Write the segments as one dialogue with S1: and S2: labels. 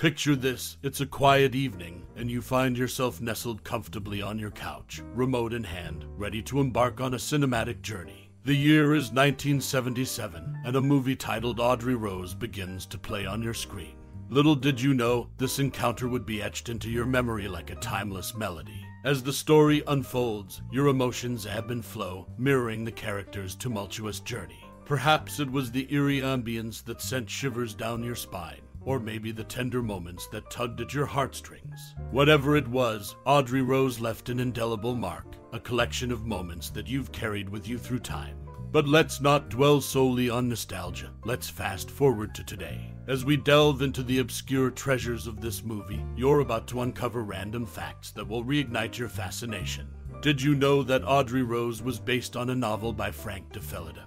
S1: Picture this it's a quiet evening, and you find yourself nestled comfortably on your couch, remote in hand, ready to embark on a cinematic journey. The year is 1977, and a movie titled Audrey Rose begins to play on your screen. Little did you know, this encounter would be etched into your memory like a timeless melody. As the story unfolds, your emotions ebb and flow, mirroring the character's tumultuous journey. Perhaps it was the eerie ambience that sent shivers down your spine or maybe the tender moments that tugged at your heartstrings. Whatever it was, Audrey Rose left an indelible mark, a collection of moments that you've carried with you through time. But let's not dwell solely on nostalgia. Let's fast forward to today. As we delve into the obscure treasures of this movie, you're about to uncover random facts that will reignite your fascination. Did you know that Audrey Rose was based on a novel by Frank DeFelitta,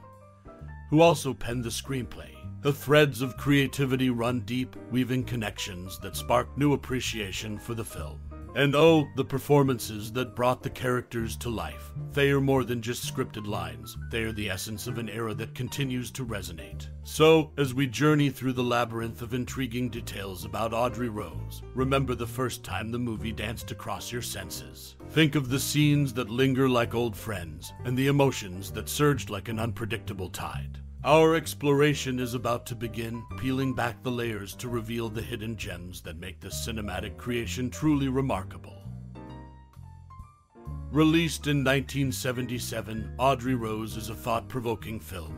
S1: who also penned the screenplay? The threads of creativity run deep, weaving connections that spark new appreciation for the film. And oh, the performances that brought the characters to life. They are more than just scripted lines, they are the essence of an era that continues to resonate. So, as we journey through the labyrinth of intriguing details about Audrey Rose, remember the first time the movie danced across your senses. Think of the scenes that linger like old friends, and the emotions that surged like an unpredictable tide. Our exploration is about to begin, peeling back the layers to reveal the hidden gems that make this cinematic creation truly remarkable. Released in 1977, Audrey Rose is a thought provoking film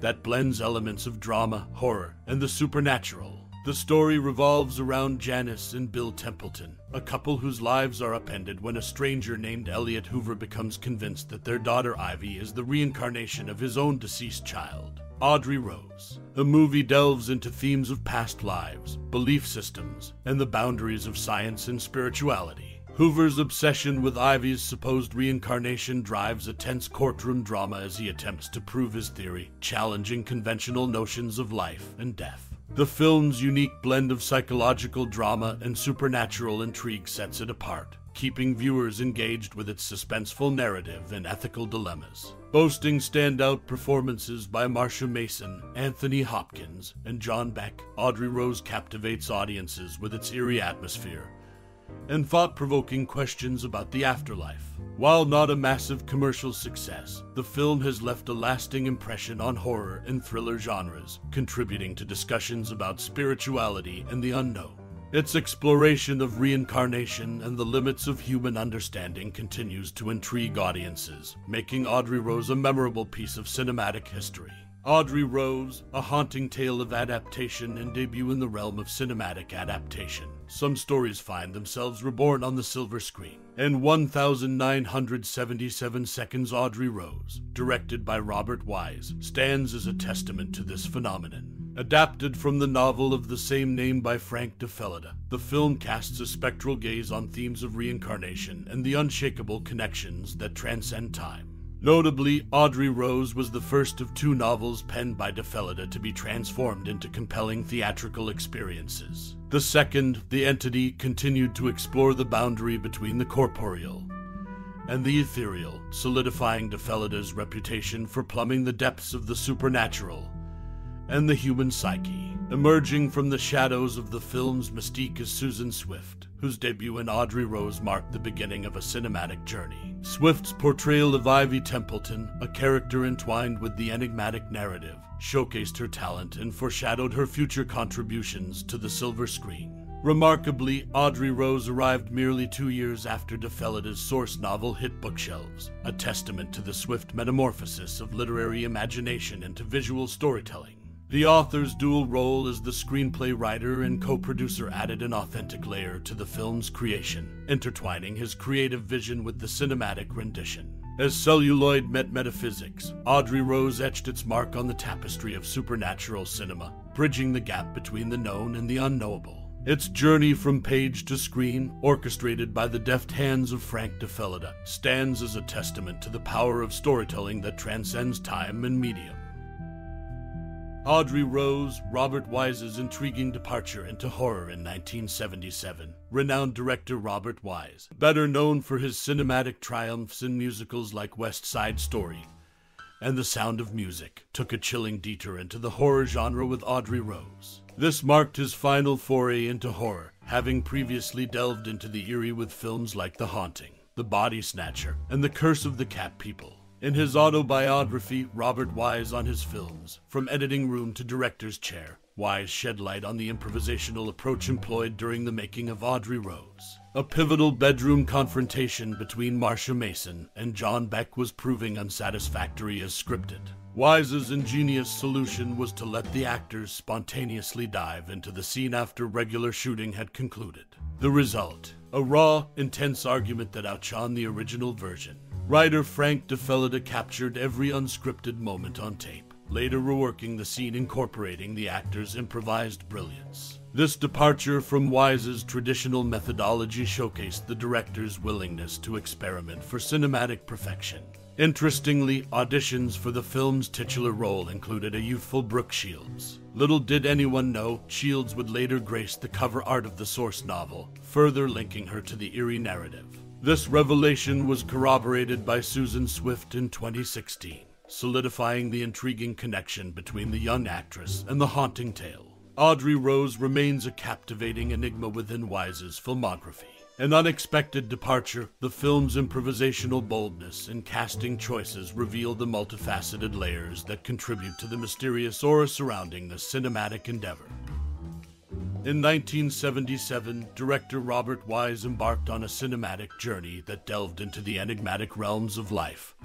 S1: that blends elements of drama, horror, and the supernatural the story revolves around Janice and Bill Templeton, a couple whose lives are upended when a stranger named Elliot Hoover becomes convinced that their daughter Ivy is the reincarnation of his own deceased child, Audrey Rose. The movie delves into themes of past lives, belief systems, and the boundaries of science and spirituality. Hoover's obsession with Ivy's supposed reincarnation drives a tense courtroom drama as he attempts to prove his theory, challenging conventional notions of life and death. The film's unique blend of psychological drama and supernatural intrigue sets it apart, keeping viewers engaged with its suspenseful narrative and ethical dilemmas. Boasting standout performances by Marsha Mason, Anthony Hopkins, and John Beck, Audrey Rose captivates audiences with its eerie atmosphere and thought provoking questions about the afterlife. While not a massive commercial success, the film has left a lasting impression on horror and thriller genres, contributing to discussions about spirituality and the unknown. Its exploration of reincarnation and the limits of human understanding continues to intrigue audiences, making Audrey Rose a memorable piece of cinematic history. Audrey Rose, a haunting tale of adaptation and debut in the realm of cinematic adaptation. Some stories find themselves reborn on the silver screen. And 1977 Seconds Audrey Rose, directed by Robert Wise, stands as a testament to this phenomenon. Adapted from the novel of the same name by Frank DeFelitta, the film casts a spectral gaze on themes of reincarnation and the unshakable connections that transcend time. Notably, Audrey Rose was the first of two novels penned by DeFelitta to be transformed into compelling theatrical experiences. The second, The Entity, continued to explore the boundary between the corporeal and the ethereal, solidifying DeFelitta's reputation for plumbing the depths of the supernatural and the human psyche. Emerging from the shadows of the film's mystique is Susan Swift, whose debut in Audrey Rose marked the beginning of a cinematic journey. Swift's portrayal of Ivy Templeton, a character entwined with the enigmatic narrative, showcased her talent and foreshadowed her future contributions to the silver screen. Remarkably, Audrey Rose arrived merely two years after DeFelitta's source novel hit bookshelves, a testament to the swift metamorphosis of literary imagination into visual storytelling. The author's dual role as the screenplay writer and co producer added an authentic layer to the film's creation, intertwining his creative vision with the cinematic rendition. As celluloid met metaphysics, Audrey Rose etched its mark on the tapestry of supernatural cinema, bridging the gap between the known and the unknowable. Its journey from page to screen, orchestrated by the deft hands of Frank DeFelitta, stands as a testament to the power of storytelling that transcends time and medium. Audrey Rose, Robert Wise's intriguing departure into horror in 1977. Renowned director Robert Wise, better known for his cinematic triumphs in musicals like West Side Story and The Sound of Music took a chilling detour into the horror genre with Audrey Rose. This marked his final foray into horror, having previously delved into the eerie with films like The Haunting, The Body Snatcher, and The Curse of the Cat People. In his autobiography, Robert Wise on his films, From Editing Room to Director's Chair, Wise shed light on the improvisational approach employed during the making of Audrey Rose. A pivotal bedroom confrontation between Marsha Mason and John Beck was proving unsatisfactory as scripted. Wise's ingenious solution was to let the actors spontaneously dive into the scene after regular shooting had concluded. The result a raw, intense argument that outshone the original version. Writer Frank DeFelitta captured every unscripted moment on tape, later reworking the scene incorporating the actors' improvised brilliance. This departure from Wise's traditional methodology showcased the director's willingness to experiment for cinematic perfection. Interestingly, auditions for the film's titular role included a youthful Brooke Shields. Little did anyone know, Shields would later grace the cover art of the source novel, further linking her to the eerie narrative. This revelation was corroborated by Susan Swift in 2016, solidifying the intriguing connection between the young actress and the haunting tale. Audrey Rose remains a captivating enigma within Wise's filmography. An unexpected departure, the film's improvisational boldness and casting choices reveal the multifaceted layers that contribute to the mysterious aura surrounding the cinematic endeavor. In 1977, director Robert Wise embarked on a cinematic journey that delved into the enigmatic realms of life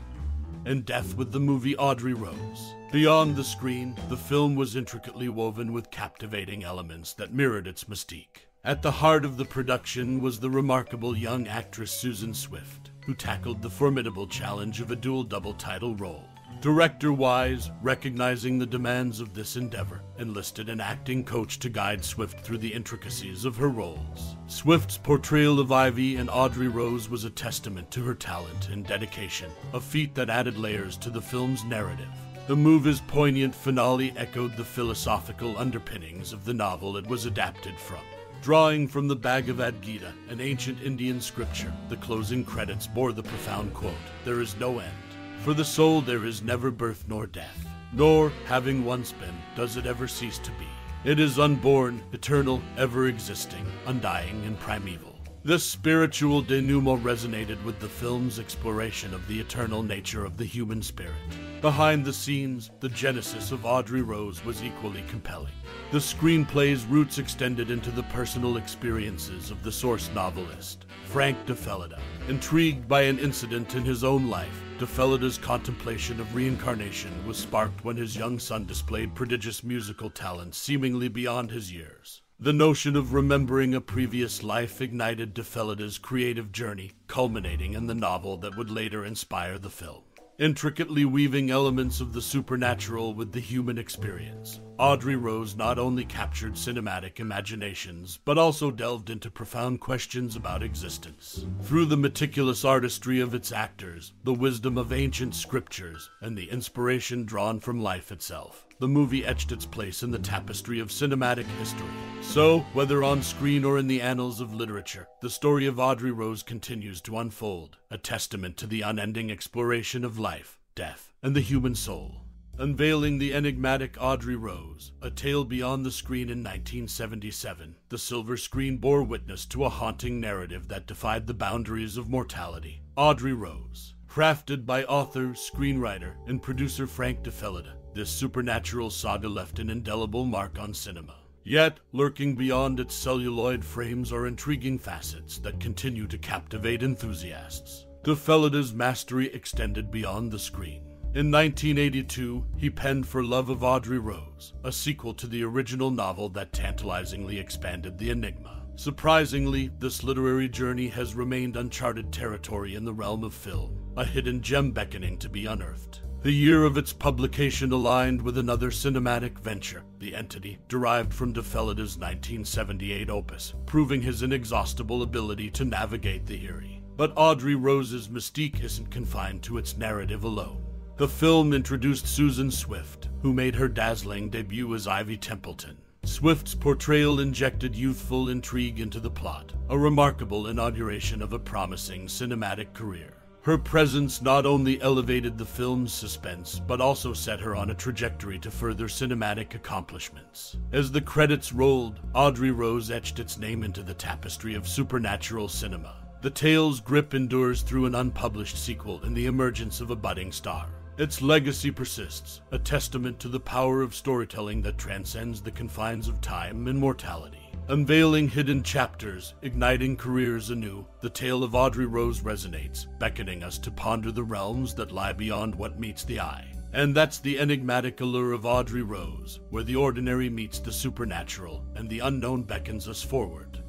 S1: and death with the movie Audrey Rose. Beyond the screen, the film was intricately woven with captivating elements that mirrored its mystique. At the heart of the production was the remarkable young actress Susan Swift, who tackled the formidable challenge of a dual double title role. Director Wise, recognizing the demands of this endeavor, enlisted an acting coach to guide Swift through the intricacies of her roles. Swift's portrayal of Ivy and Audrey Rose was a testament to her talent and dedication, a feat that added layers to the film's narrative. The movie's poignant finale echoed the philosophical underpinnings of the novel it was adapted from. Drawing from the Bhagavad Gita, an ancient Indian scripture, the closing credits bore the profound quote There is no end. For the soul there is never birth nor death, nor, having once been, does it ever cease to be. It is unborn, eternal, ever existing, undying, and primeval. This spiritual denouement resonated with the film's exploration of the eternal nature of the human spirit. Behind the scenes, the genesis of Audrey Rose was equally compelling. The screenplay's roots extended into the personal experiences of the source novelist, Frank DeFelitta. Intrigued by an incident in his own life, DeFelitta's contemplation of reincarnation was sparked when his young son displayed prodigious musical talent seemingly beyond his years. The notion of remembering a previous life ignited DeFelitta's creative journey, culminating in the novel that would later inspire the film. Intricately weaving elements of the supernatural with the human experience, Audrey Rose not only captured cinematic imaginations, but also delved into profound questions about existence. Through the meticulous artistry of its actors, the wisdom of ancient scriptures, and the inspiration drawn from life itself, the movie etched its place in the tapestry of cinematic history. So, whether on screen or in the annals of literature, the story of Audrey Rose continues to unfold, a testament to the unending exploration of life, death, and the human soul. Unveiling the enigmatic Audrey Rose, a tale beyond the screen in 1977, the silver screen bore witness to a haunting narrative that defied the boundaries of mortality. Audrey Rose, crafted by author, screenwriter, and producer Frank DeFelitta, this supernatural saga left an indelible mark on cinema. Yet, lurking beyond its celluloid frames are intriguing facets that continue to captivate enthusiasts. DeFelitta's mastery extended beyond the screen. In 1982, he penned For Love of Audrey Rose, a sequel to the original novel that tantalizingly expanded the enigma. Surprisingly, this literary journey has remained uncharted territory in the realm of film, a hidden gem beckoning to be unearthed. The year of its publication aligned with another cinematic venture, The Entity, derived from DeFelitta's 1978 opus, proving his inexhaustible ability to navigate the eerie. But Audrey Rose's mystique isn't confined to its narrative alone. The film introduced Susan Swift, who made her dazzling debut as Ivy Templeton. Swift's portrayal injected youthful intrigue into the plot, a remarkable inauguration of a promising cinematic career. Her presence not only elevated the film's suspense, but also set her on a trajectory to further cinematic accomplishments. As the credits rolled, Audrey Rose etched its name into the tapestry of supernatural cinema. The tale's grip endures through an unpublished sequel and the emergence of a budding star. Its legacy persists, a testament to the power of storytelling that transcends the confines of time and mortality. Unveiling hidden chapters, igniting careers anew, the tale of Audrey Rose resonates, beckoning us to ponder the realms that lie beyond what meets the eye. And that's the enigmatic allure of Audrey Rose, where the ordinary meets the supernatural and the unknown beckons us forward.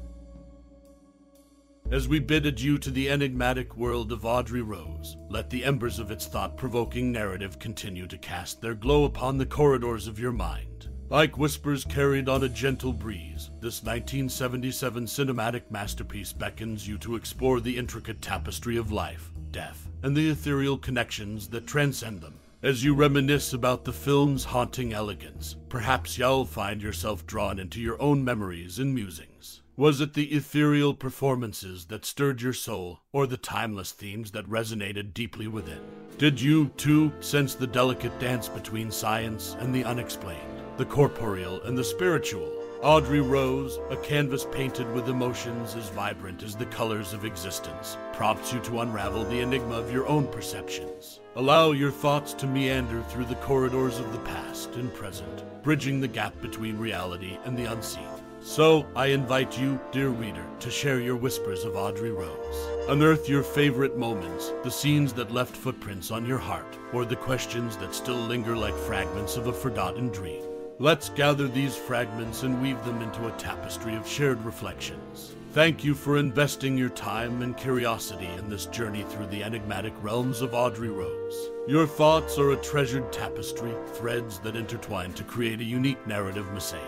S1: As we bid adieu to the enigmatic world of Audrey Rose, let the embers of its thought provoking narrative continue to cast their glow upon the corridors of your mind. Like whispers carried on a gentle breeze, this 1977 cinematic masterpiece beckons you to explore the intricate tapestry of life, death, and the ethereal connections that transcend them. As you reminisce about the film's haunting elegance, perhaps you'll find yourself drawn into your own memories and musings. Was it the ethereal performances that stirred your soul, or the timeless themes that resonated deeply within? Did you, too, sense the delicate dance between science and the unexplained? The corporeal and the spiritual. Audrey Rose, a canvas painted with emotions as vibrant as the colors of existence, prompts you to unravel the enigma of your own perceptions. Allow your thoughts to meander through the corridors of the past and present, bridging the gap between reality and the unseen. So, I invite you, dear reader, to share your whispers of Audrey Rose. Unearth your favorite moments, the scenes that left footprints on your heart, or the questions that still linger like fragments of a forgotten dream. Let's gather these fragments and weave them into a tapestry of shared reflections. Thank you for investing your time and curiosity in this journey through the enigmatic realms of Audrey Rose. Your thoughts are a treasured tapestry, threads that intertwine to create a unique narrative mosaic.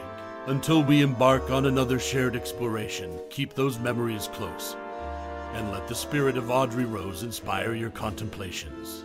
S1: Until we embark on another shared exploration, keep those memories close and let the spirit of Audrey Rose inspire your contemplations.